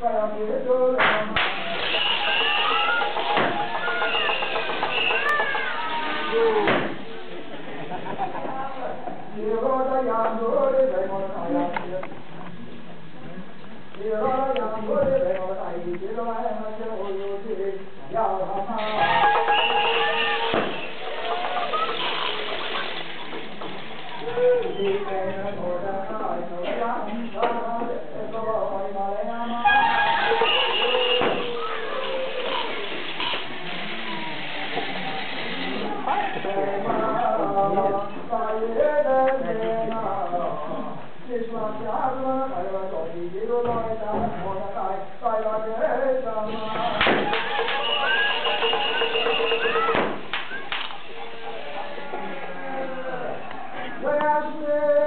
太阳别走远，你我在阳光里奔跑，在阳光里，你我在阳光里奔跑，在一起，我们就有力量。Where's